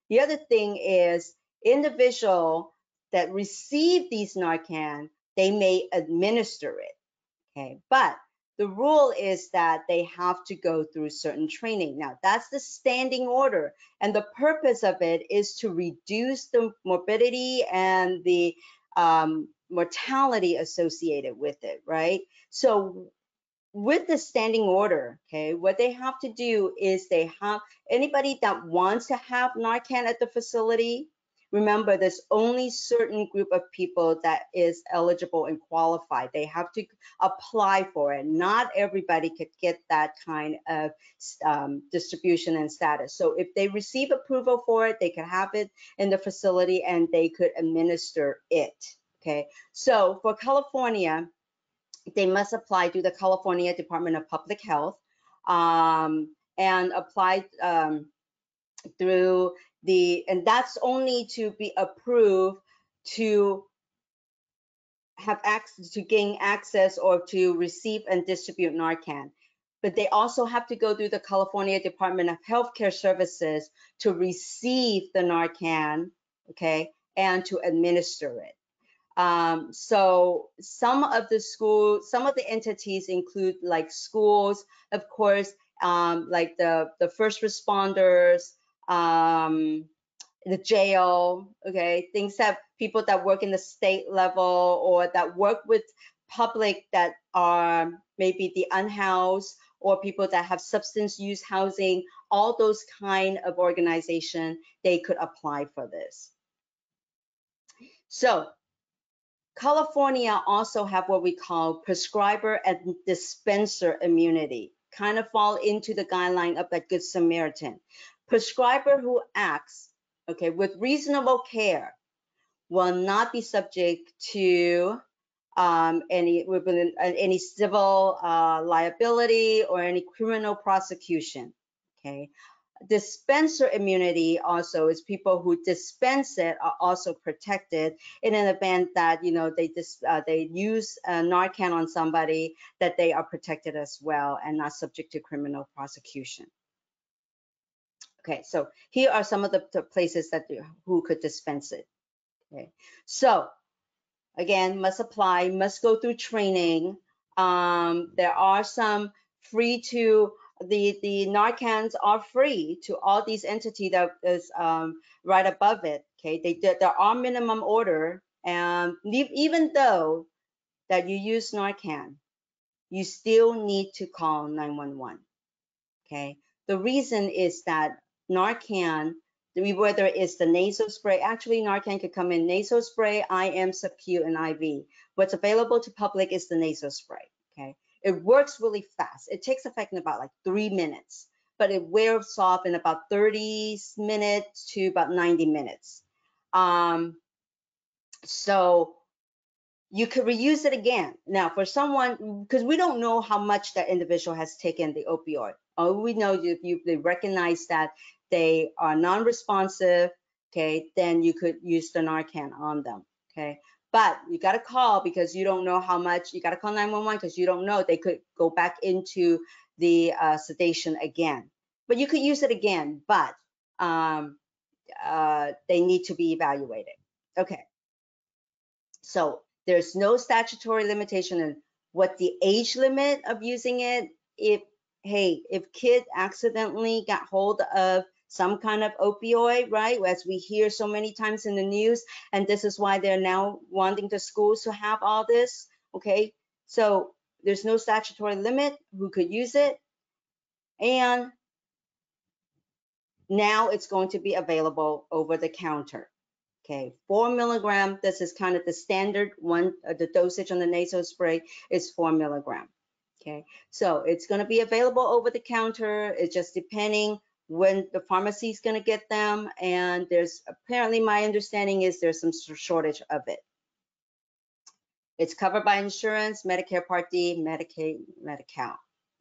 The other thing is individual that receive these Narcan they may administer it. Okay, but the rule is that they have to go through certain training. Now, that's the standing order. And the purpose of it is to reduce the morbidity and the um, mortality associated with it, right? So with the standing order, okay, what they have to do is they have anybody that wants to have Narcan at the facility, remember there's only certain group of people that is eligible and qualified. They have to apply for it. Not everybody could get that kind of um, distribution and status. So if they receive approval for it they could have it in the facility and they could administer it okay? So for california they must apply to the california department of public health um, and apply um, through the, and that's only to be approved to have access to gain access or to receive and distribute Narcan. But they also have to go through the California Department of Healthcare Services to receive the Narcan, okay, and to administer it. Um, so some of the school, some of the entities include like schools, of course, um, like the, the first responders, um, the jail, okay, things that people that work in the state level or that work with public that are maybe the unhoused or people that have substance use housing, all those kind of organization, they could apply for this. So California also have what we call prescriber and dispenser immunity, kind of fall into the guideline of that Good Samaritan. Prescriber who acts, okay, with reasonable care will not be subject to um, any any civil uh, liability or any criminal prosecution. Okay, dispenser immunity also is people who dispense it are also protected in an event that you know they dis, uh, they use uh, Narcan on somebody that they are protected as well and not subject to criminal prosecution. Okay, so here are some of the, the places that who could dispense it. Okay, so again, must apply, must go through training. Um, there are some free to the the Narcans are free to all these entities that is um, right above it. Okay, they there are minimum order, and even though that you use Narcan, you still need to call 911. Okay, the reason is that Narcan, whether it's the nasal spray, actually Narcan could come in nasal spray, IM, sub-Q, and IV. What's available to public is the nasal spray. Okay, it works really fast. It takes effect in about like three minutes, but it wears off in about 30 minutes to about 90 minutes. Um, so you could reuse it again. Now, for someone, because we don't know how much that individual has taken the opioid. All we know if you they recognize that they are non-responsive, okay, then you could use the Narcan on them, okay. But you got to call because you don't know how much, you got to call 911 because you don't know they could go back into the uh, sedation again. But you could use it again, but um, uh, they need to be evaluated. Okay. So there's no statutory limitation on what the age limit of using it. If, hey, if kid accidentally got hold of some kind of opioid, right? As we hear so many times in the news, and this is why they're now wanting the schools to have all this, okay? So there's no statutory limit who could use it. And now it's going to be available over the counter. Okay, four milligram, this is kind of the standard one, uh, the dosage on the nasal spray is four milligram. Okay, so it's gonna be available over the counter. It's just depending when the pharmacy is going to get them. And there's apparently my understanding is there's some shortage of it. It's covered by insurance medicare part d medicaid medi-cal.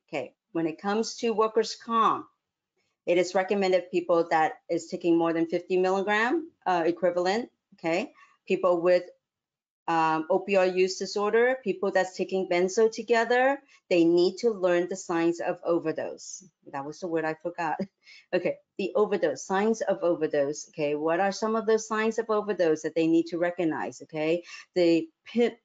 Okay. When it comes to workers comp it is recommended people that is taking more than 50 milligram uh, equivalent. Okay. People with um, opioid use disorder, people that's taking benzo together, they need to learn the signs of overdose. That was the word I forgot. okay, the overdose, signs of overdose. Okay, what are some of those signs of overdose that they need to recognize? Okay, the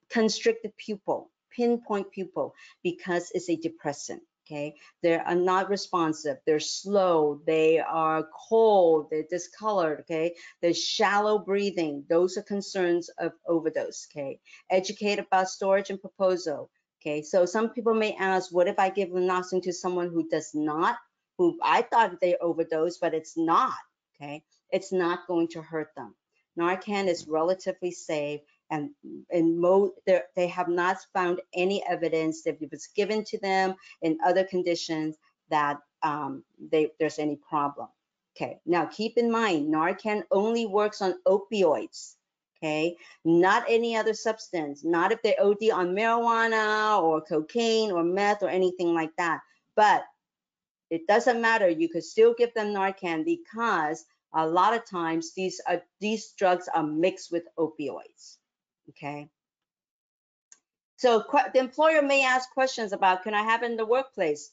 constricted pupil, pinpoint pupil, because it's a depressant okay? They are uh, not responsive. They're slow. They are cold. They're discolored okay? They're shallow breathing. Those are concerns of overdose okay? Educate about storage and proposal okay? So some people may ask what if i give naloxone to someone who does not who i thought they overdosed but it's not okay? It's not going to hurt them. Narcan is relatively safe and in mo they have not found any evidence that it was given to them in other conditions that um, they, there's any problem. Okay, now keep in mind, Narcan only works on opioids, okay? Not any other substance, not if they OD on marijuana or cocaine or meth or anything like that. But it doesn't matter. You could still give them Narcan because a lot of times these are these drugs are mixed with opioids. Okay. So the employer may ask questions about, can I have in the workplace?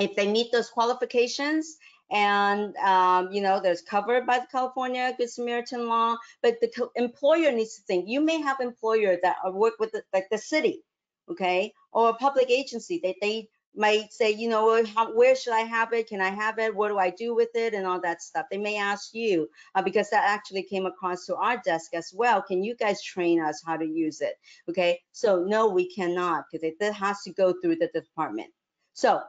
If they meet those qualifications and, um, you know, there's covered by the California Good Samaritan law, but the employer needs to think, you may have employer that work with the, like the city, okay? Or a public agency, they, they might say, you know, how, where should I have it? Can I have it? What do I do with it? And all that stuff. They may ask you, uh, because that actually came across to our desk as well. Can you guys train us how to use it? Okay, so no, we cannot because it has to go through the department. So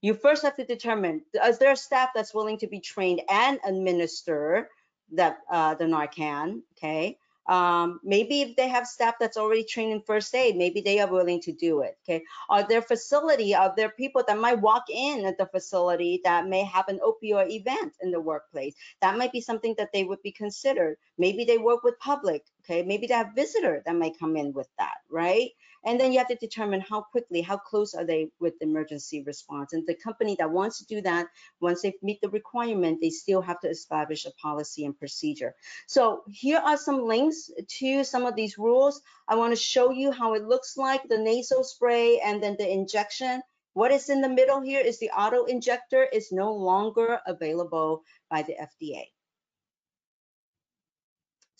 you first have to determine, is there a staff that's willing to be trained and administer that uh, the Narcan, okay? Um, maybe if they have staff that's already trained in first aid, maybe they are willing to do it, okay? Are there facility, are there people that might walk in at the facility that may have an opioid event in the workplace? That might be something that they would be considered. Maybe they work with public, okay? Maybe they have visitor that might come in with that, right? And then you have to determine how quickly, how close are they with the emergency response? And the company that wants to do that, once they meet the requirement, they still have to establish a policy and procedure. So here are some links to some of these rules. I want to show you how it looks like the nasal spray and then the injection. What is in the middle here is the auto injector is no longer available by the FDA.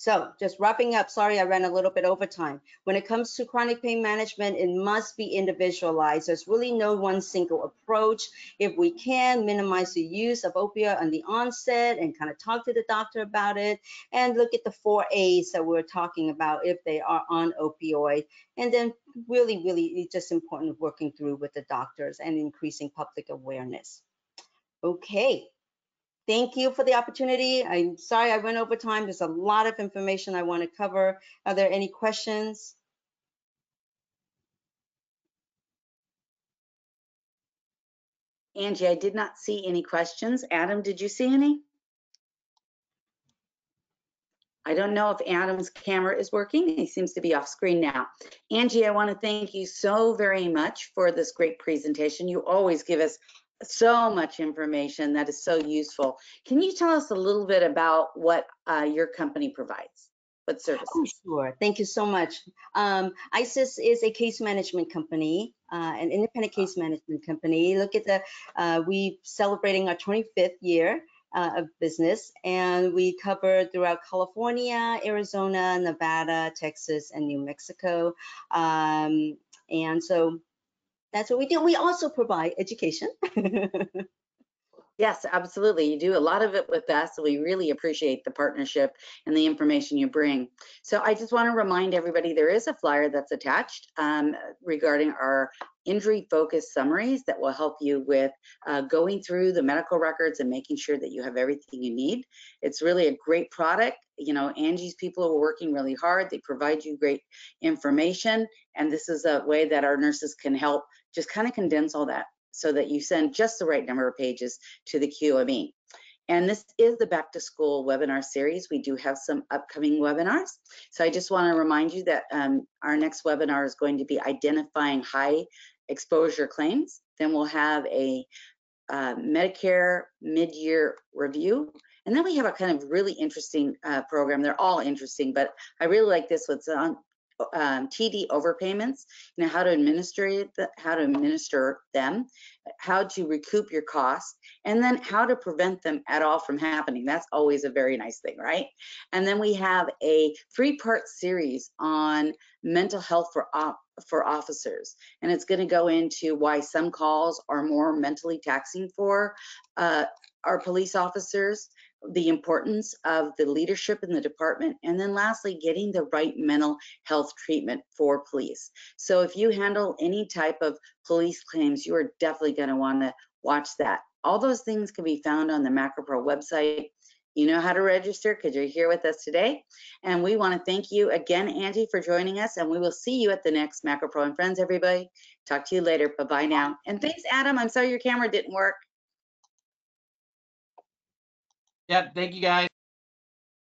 So just wrapping up, sorry, I ran a little bit over time. When it comes to chronic pain management, it must be individualized. There's really no one single approach. If we can minimize the use of opioid on the onset and kind of talk to the doctor about it and look at the four A's that we're talking about if they are on opioid. And then really, really, it's just important working through with the doctors and increasing public awareness. Okay, Thank you for the opportunity. I'm sorry I went over time. There's a lot of information I want to cover. Are there any questions? Angie, I did not see any questions. Adam, did you see any? I don't know if Adam's camera is working. He seems to be off screen now. Angie, I want to thank you so very much for this great presentation. You always give us so much information that is so useful. Can you tell us a little bit about what uh, your company provides? What services? Oh, sure. Thank you so much. Um, Isys is a case management company, uh, an independent case management company. Look at the, uh, we celebrating our 25th year uh, of business, and we cover throughout California, Arizona, Nevada, Texas, and New Mexico. Um, and so that's what we do. We also provide education. Yes, absolutely. You do a lot of it with us. We really appreciate the partnership and the information you bring. So I just want to remind everybody there is a flyer that's attached um, regarding our injury focused summaries that will help you with uh, going through the medical records and making sure that you have everything you need. It's really a great product. You know, Angie's people are working really hard. They provide you great information. And this is a way that our nurses can help just kind of condense all that so that you send just the right number of pages to the QME. And this is the back to school webinar series. We do have some upcoming webinars. So I just want to remind you that um, our next webinar is going to be identifying high exposure claims. Then we'll have a uh, Medicare mid-year review. And then we have a kind of really interesting uh, program. They're all interesting, but I really like this one. It's on um, TD overpayments, you know, how to administer it, how to administer them, how to recoup your costs, and then how to prevent them at all from happening. That's always a very nice thing, right? And then we have a three-part series on mental health for op for officers, and it's going to go into why some calls are more mentally taxing for uh, our police officers the importance of the leadership in the department, and then lastly, getting the right mental health treatment for police. So if you handle any type of police claims, you are definitely going to want to watch that. All those things can be found on the MacroPro website. You know how to register because you're here with us today. And we want to thank you again, Angie, for joining us. And we will see you at the next MacroPro and Friends, everybody. Talk to you later. Bye-bye now. And thanks, Adam. I'm sorry your camera didn't work. Yeah, thank you guys.